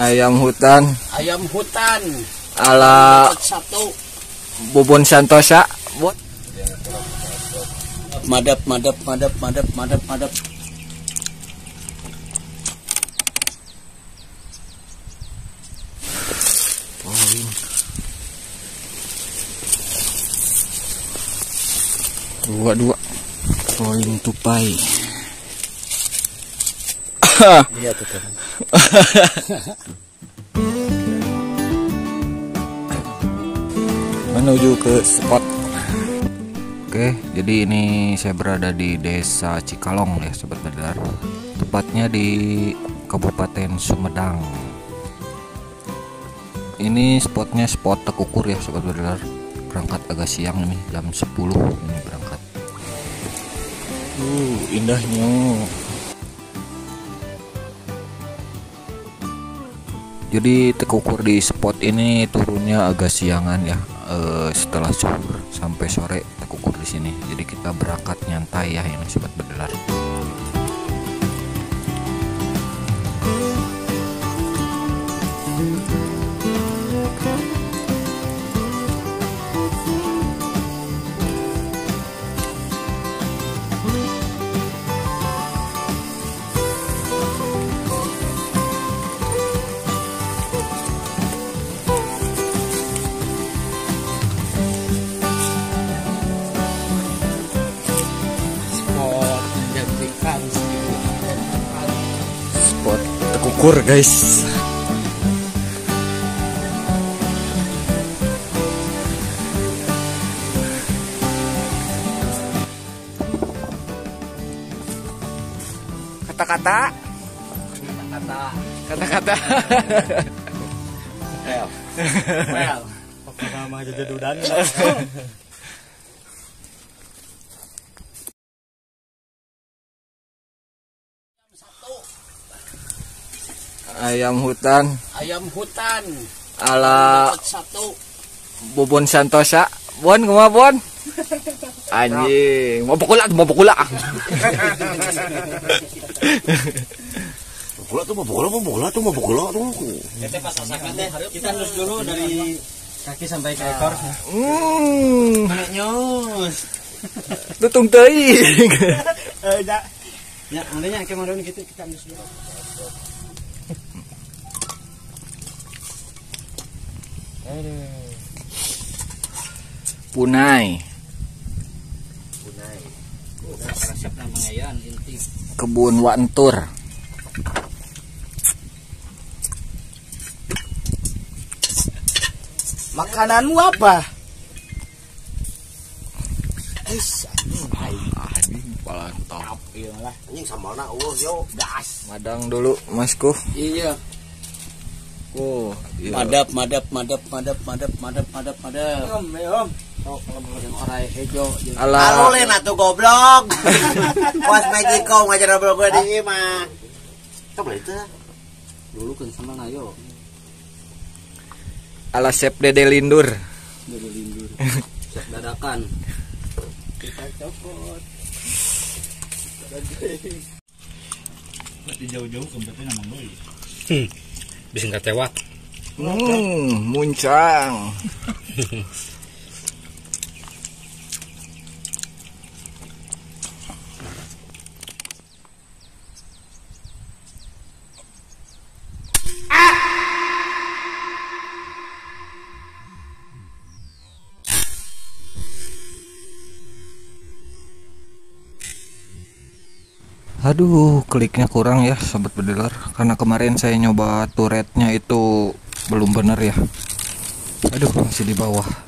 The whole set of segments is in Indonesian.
ayam hutan ayam hutan ala satu Bubun Santosa. Buat madap madap madap madap madap madap poin. Dua dua poin tupai. iya tuh menuju ke spot. Oke, jadi ini saya berada di Desa Cikalong ya, sobat bedar. Tepatnya di Kabupaten Sumedang. Ini spotnya spot tekukur ya, sobat bedar. Berangkat agak siang nih, jam 10 ini berangkat. Uh, indahnya. Jadi tekukur di spot ini turunnya agak siangan ya. eh, setelah zuhur sampai sore tekukur di sini. Jadi kita berangkat nyantai ya ini sobat bedelar. pot tekukur guys. Kata-kata. Kata-kata. Kata-kata. Well. Well. Nama jadi dudan. Ayam hutan ayam hutan ala satu Bubun Santosa. Bon, kumaha Bon? Anjing, mau pukula, mau pukula. Bola tuh mau bola, mau bola tuh mau bola tuh. kita nus dulu dari kaki sampai ke ekor Hmm, nyus tutung teuing. eh ya ya andainya kemarin gitu kita nus Punai. Punai. Kebun Wantur. Makananmu apa? Ah, Madang dulu, Masku. Iya. Oh, iya. Madap, madap, madap, madap, madap, madap, madap, madap. Om, eh, om. Oh, kalau orang hijau. Alah. Alulin atuh goblok. Pas magiko ngajar obrol gue di mah. Coba itu. Dulu kan sama nayo. Ala Chef Dede Lindur. Dede Lindur. Chef dadakan. Kita copot. Tadi jauh-jauh kembali nama gue. Ya? Hmm nggak tewak Hmm, muncang. Aduh, kliknya kurang ya, sobat bedelar. Karena kemarin saya nyoba turretnya itu belum bener ya. Aduh, masih di bawah.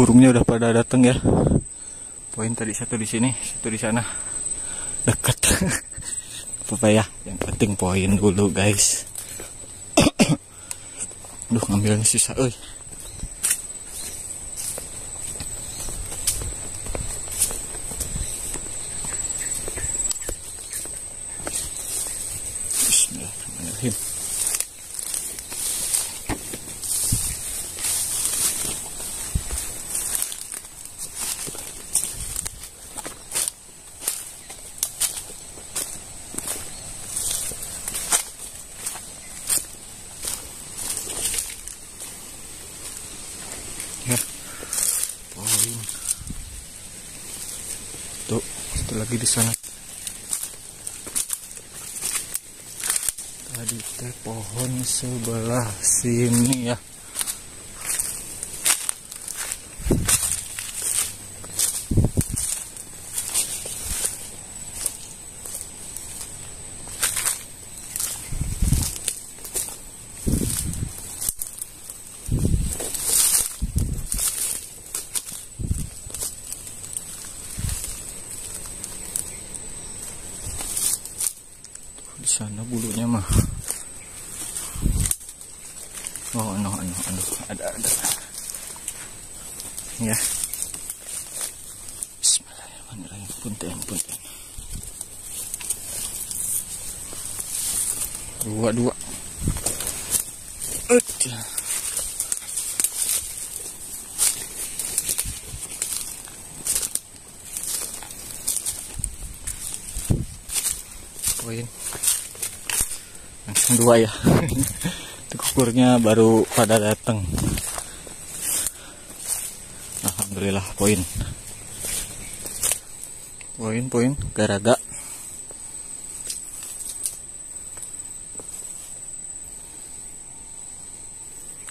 burungnya udah pada datang ya. Poin tadi satu di sini satu di sana. Dekat. Apa ya? Yang penting poin dulu guys. Duh ngambilnya sisa euy. Bismillahirrahmanirrahim. Lagi di sana. Tadi teh pohon sebelah sini ya sana bulunya mah. Oh ano ano ano ada ada. Ya. Bismillahirrahmanirrahim. Punten punten. Dua dua. Udah. poin dua ya. Kukurnya baru pada datang alhamdulillah poin. Poin poin. Garaga.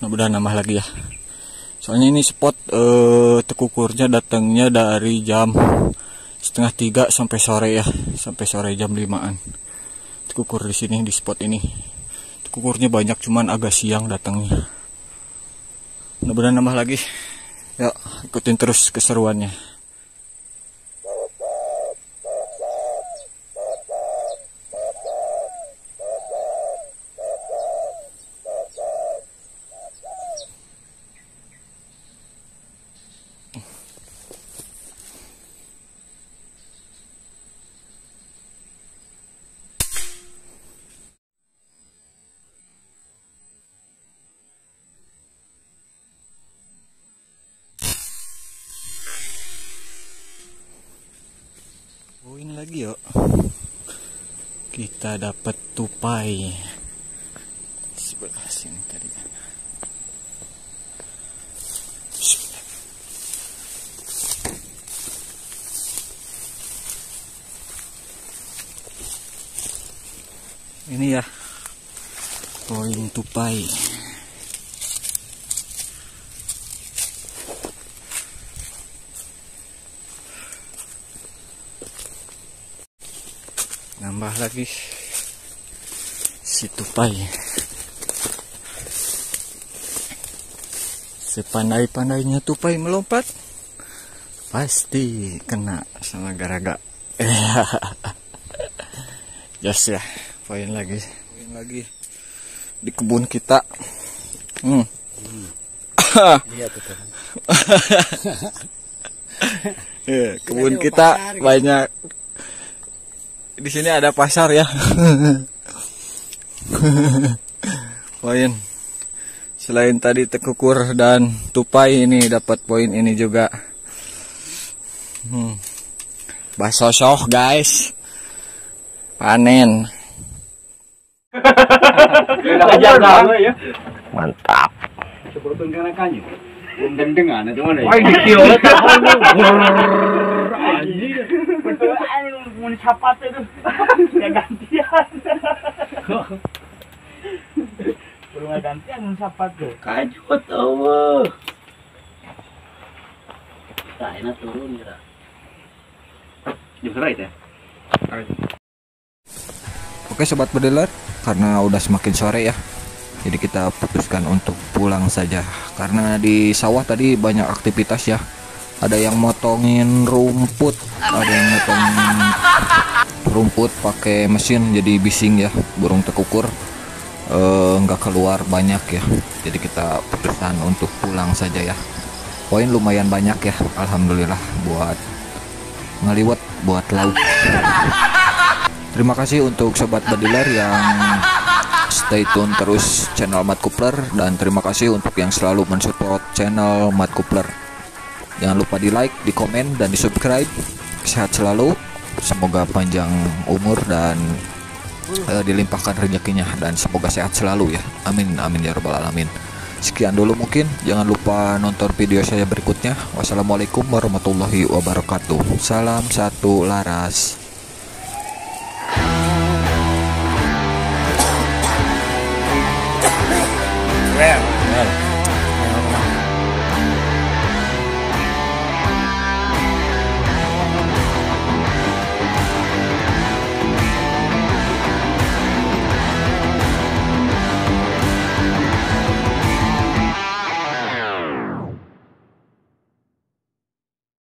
Mudah nambah lagi ya. Soalnya ini spot eh, tekukurnya datangnya dari jam setengah tiga sampai sore ya. Sampai sore jam limaan kukur di sini di spot ini. Kukurnya banyak cuman agak siang datangnya. Mudah-mudahan nambah lagi. Yuk ikutin terus keseruannya poin lagi yuk. Kita dapat tupai. Sebelah sini tadi. Ini ya. Poin tupai nambah lagi. Si tupai sepandai-pandainya tupai melompat pasti kena sama garaga. Jos ya. Poin lagi. Poin lagi. Di kebun kita. Hmm. Iya tuh. tuh. Ya, kebun kita banyak di sini ada pasar ya. Poin. Selain tadi tekukur dan tupai ini dapat poin ini juga. Hmm. basosoh guys. Panen. Mantap. Sebelum kena kanyu. Belum dendengan mau dicapat itu. Ya gantian. Belum ada gantian mau capat tuh. Kajut Allah. Nah, enak turun ya. Justru itu ya. Oke sobat bedeler, karena udah semakin sore ya. Jadi kita putuskan untuk pulang saja karena di sawah tadi banyak aktivitas ya. Ada yang motongin rumput, ada yang motongin rumput pakai mesin jadi bising ya, burung tekukur eh, nggak keluar banyak ya. Jadi kita putuskan untuk pulang saja ya. Poin lumayan banyak ya, alhamdulillah buat ngeliwet buat lauk. Terima kasih untuk sobat bediler yang stay tune terus channel Mat Kupler dan terima kasih untuk yang selalu mensupport channel Mat Kupler. Jangan lupa di like, di komen, dan di subscribe. Sehat selalu, semoga panjang umur dan uh, dilimpahkan rezekinya dan semoga sehat selalu ya. Amin amin ya robbal alamin. Sekian dulu mungkin. Jangan lupa nonton video saya berikutnya. Wassalamualaikum warahmatullahi wabarakatuh. Salam satu laras. Yeah.